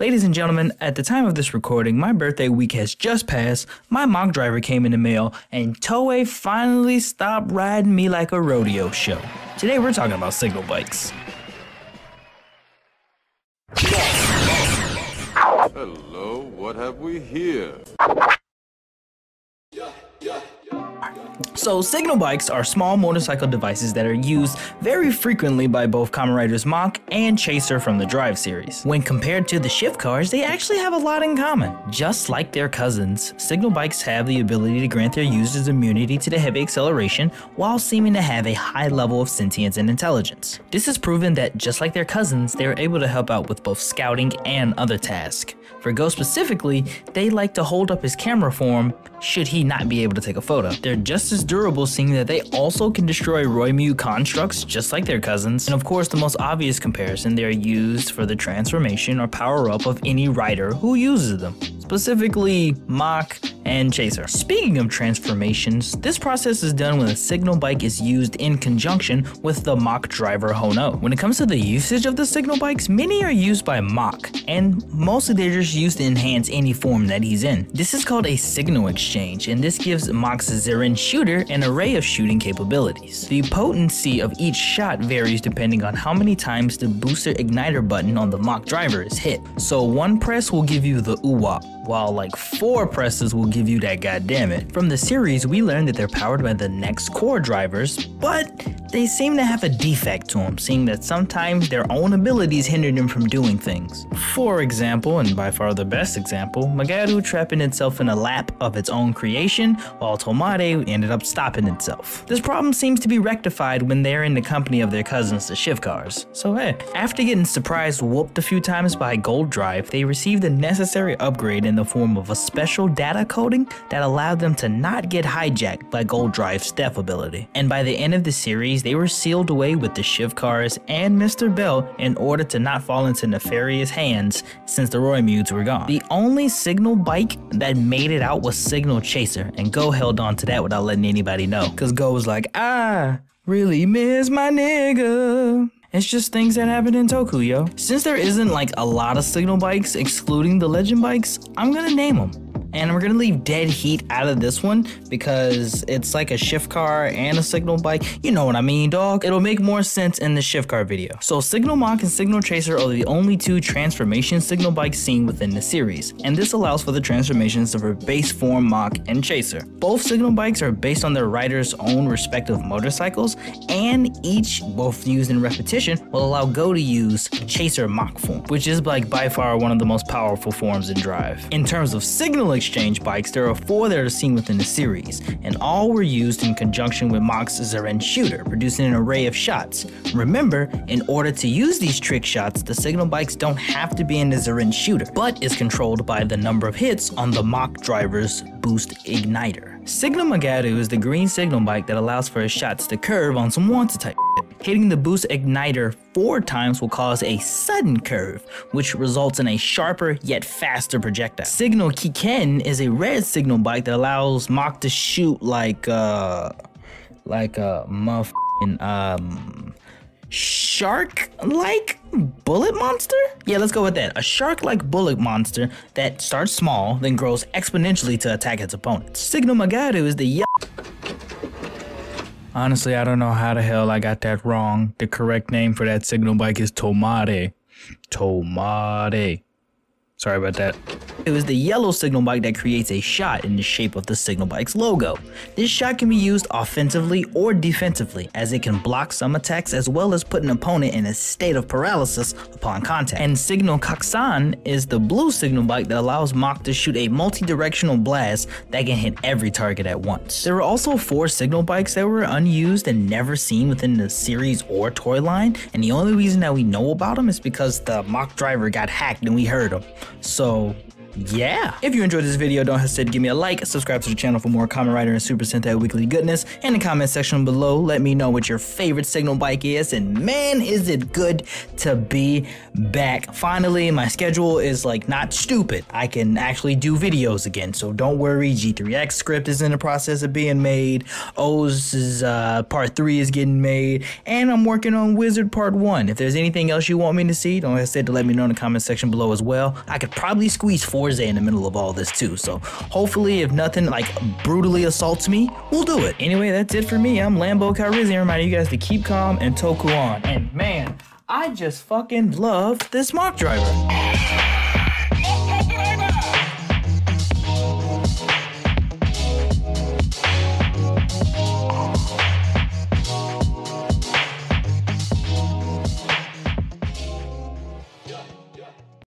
Ladies and gentlemen, at the time of this recording, my birthday week has just passed, my Mach driver came in the mail, and Toei finally stopped riding me like a rodeo show. Today we're talking about signal bikes. Hello, what have we here? So, signal bikes are small motorcycle devices that are used very frequently by both Kamen Riders Mach and Chaser from the Drive series. When compared to the shift cars, they actually have a lot in common. Just like their cousins, signal bikes have the ability to grant their users immunity to the heavy acceleration while seeming to have a high level of sentience and intelligence. This has proven that just like their cousins, they are able to help out with both scouting and other tasks. For Go specifically, they like to hold up his camera for him should he not be able to take a photo. They're just as durable seeing that they also can destroy Roidmude constructs just like their cousins. And of course the most obvious comparison, they're used for the transformation or power up of any rider who uses them specifically Mach and Chaser. Speaking of transformations, this process is done when a signal bike is used in conjunction with the Mach driver Honoh. When it comes to the usage of the signal bikes, many are used by Mach, and mostly they're just used to enhance any form that he's in. This is called a signal exchange, and this gives Mach's Zenrin shooter an array of shooting capabilities. The potency of each shot varies depending on how many times the booster igniter button on the Mach driver is hit. So one press will give you the uwa, while like four presses will give you that goddamn it. From the series, we learned that they're powered by the next core drivers, but they seem to have a defect to them, seeing that sometimes their own abilities hinder them from doing things. For example, and by far the best example, Magaru trapping itself in a lap of its own creation, while Tomare ended up stopping itself. This problem seems to be rectified when they're in the company of their cousins, the shift cars. So hey, after getting surprised whooped a few times by Gold Drive, they received the necessary upgrade in the form of a special data coding that allowed them to not get hijacked by Gold Drive's death ability. And by the end of the series, they were sealed away with the shift cars and Mr. Belt in order to not fall into nefarious hands since the Roidmudes were gone. The only signal bike that made it out was Signal Chaser, and Go held on to that without letting anybody know. Cause Go was like, I really miss my nigga. It's just things that happen in Toku, yo. Since there isn't like a lot of signal bikes, excluding the legend bikes, I'm gonna name them. And we're gonna leave Dead Heat out of this one because it's like a shift car and a signal bike. You know what I mean, dog. It'll make more sense in the shift car video. So Signal Mach and Signal Chaser are the only two transformation signal bikes seen within the series. And this allows for the transformations of her base form Mach and Chaser. Both signal bikes are based on their riders' own respective motorcycles, and each, both used in repetition, will allow Go to use Chaser Mach form, which is like by far one of the most powerful forms in Drive. In terms of signal exchange bikes, there are four that are seen within the series, and all were used in conjunction with Mach's Zenrin shooter, producing an array of shots. Remember, in order to use these trick shots, the signal bikes don't have to be in the Zenrin shooter, but is controlled by the number of hits on the Mach driver's boost igniter. Signal Magaru is the green signal bike that allows for his shots to curve on some wanted type. Hitting the boost igniter four times will cause a sudden curve, which results in a sharper yet faster projectile. Signal Kiken is a red signal bike that allows Mach to shoot like uh like a motherfucking um shark like bullet monster? Yeah, let's go with that. A shark like bullet monster that starts small, then grows exponentially to attack its opponents. Signal Magaru is the Honestly, I don't know how the hell I got that wrong. The correct name for that signal bike is Tomare. Tomare. Sorry about that. It was the yellow signal bike that creates a shot in the shape of the signal bike's logo. This shot can be used offensively or defensively, as it can block some attacks as well as put an opponent in a state of paralysis upon contact. And Signal Kakusan is the blue signal bike that allows Mach to shoot a multi-directional blast that can hit every target at once. There were also four signal bikes that were unused and never seen within the series or toy line, and the only reason that we know about them is because the Mach driver got hacked and we heard them. So yeah. If you enjoyed this video, don't hesitate to give me a like, subscribe to the channel for more Kamen Rider and Super Sentai Weekly goodness. In the comment section below, let me know what your favorite signal bike is, and man, is it good to be back. Finally, my schedule is like not stupid. I can actually do videos again, so don't worry. G3X script is in the process of being made. O's uh, part 3 is getting made, and I'm working on Wizard Part 1. If there's anything else you want me to see, don't hesitate to let me know in the comment section below as well. I could probably squeeze In the middle of all this too, so hopefully if nothing like brutally assaults me, we'll do it. Anyway, that's it for me. I'm Lambo Calrissian, reminding you guys to keep calm and Toku on. And man, I just fucking love this Mach driver.